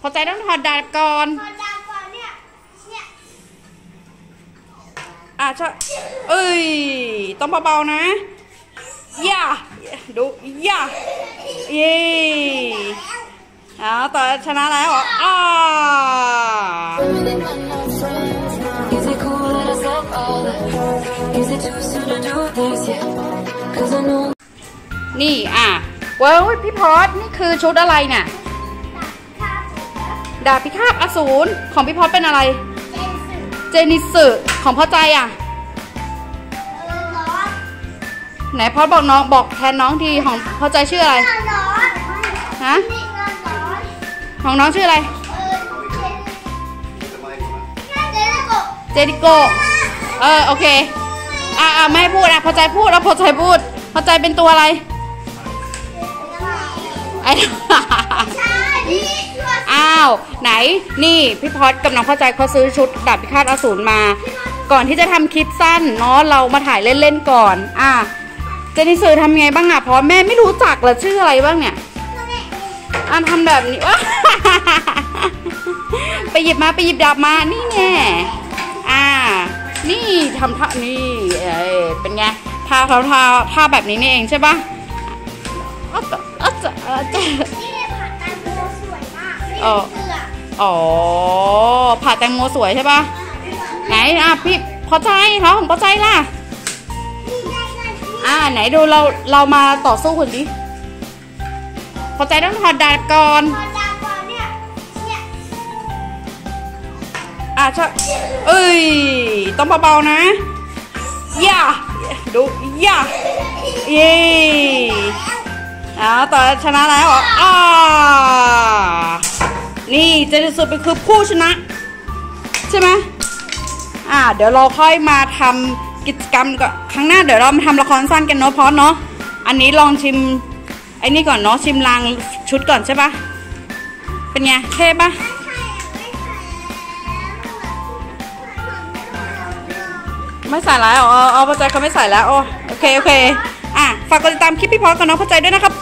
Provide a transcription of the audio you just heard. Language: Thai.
พอใจต้องถอดดาบก่อน พอดาวก่อนเนี่ย เนี่ย อะชะเอ้ย ต้องเบาๆนะย่าดูย่าเย้เอาต่อชนะแล้วเหรออ่า Is it cool that I said all that? Is it too soon to do this yet? Cause I know นี่อะเว้ยพี่พอดนี่คือชุดอะไรเนี่ยข้าวเสือ ดาบพิฆาตอสูรของพี่พอดเป็นอะไร เจนสึเจนิสึของพ่อใจอะเออร้อนไหนพอดบอกน้องบอกแทนน้องทีของพ่อใจชื่ออะไรเงินร้อนฮะนี่เงินร้อนของน้องชื่ออะไรเออเจนเจนโกะเจดิโกเออโอเคอะอะไม่ให้พูดอะพอใจพูดแล้วพอใจพูดพอใจเป็นตัวอะไรไอ้ใช่นี่ตัวอ้าว ไหนนี่พี่พอดกับน้องเข้าใจเขาซื้อชุดดาบพิฆาตอสูรมา ก่อนที่จะทำคลิปสั้นเนาะเรามาถ่ายเล่นๆก่อน อะเจนิสือทำยังไงบ้างอะเพราะแม่ไม่รู้จักเลยชื่ออะไรบ้างเนี่ยอะทำแบบนี้ว้าไปหยิบมาไปหยิบดาบมานี่แน่อ่า นี่ทำท่านี่เอ้ยเป็นไงท่าท่าท่าท่าแบบนี้นี่เองใช่ปะ อ๊ะจะอ๊ะจะอ๊ะจะนี่ผัดแตงโมสวยมากนี่เออเสืออ๋อผ่าแตงโมสวยใช่ปะไหนอะพี่พอใจเขาของพอใจล่ะ อ่าไหนดูเราเรามาต่อสู้กันดิพอใจต้องถอดดาบก่อนอดาวก่อนเนี่ยเนี่ยอะชะเอ้ย ต้องเบาๆนะย่าดูย่าเย้ อาต่อชนะแล้วเหรออ่านี่เจนสุดเป็นคือผู้ชนะ ใช่ไหมอ่า เดี๋ยวเราค่อยมาทำกิจกรรมก็ครั้งหน้าเดี๋ยวเรามาทำละครสั้นกันเนาะพอเนาะอันนี้ลองชิมไอ้นี่ก่อนเนาะชิมรางชุดก่อนใช่ปะเป็นไงเท่ปะไม่ใส่แล้วอ๋ออ๋อพอใจเขาไม่ใส่แล้วโอโอเคโอเค อะฝากกดติดตามคลิปพี่พอสกับน้องพอใจด้วยนะครับ